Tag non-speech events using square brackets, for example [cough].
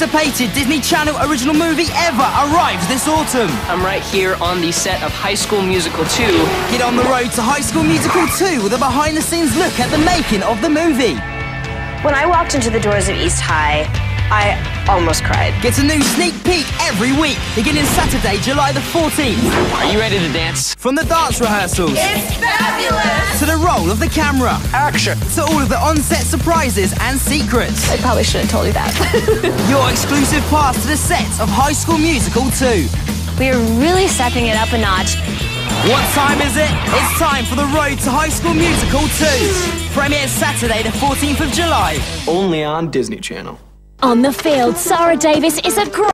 anticipated Disney Channel original movie ever arrives this autumn. I'm right here on the set of High School Musical 2. Get on the road to High School Musical 2 with a behind the scenes look at the making of the movie. When I walked into the doors of East High, I almost cried. Get a new sneak peek every week, beginning Saturday, July the 14th. Are you ready to dance? From the dance rehearsals It's fabulous! to the roll of the camera Action! to all of the on-set surprises and secrets. I probably shouldn't have told you that. [laughs] Your exclusive pass to the set of High School Musical 2. we are really stepping it up a notch. What time is it? It's time for the road to High School Musical 2. Premieres Saturday, the 14th of July. Only on Disney Channel. On the field, Sarah Davis is a great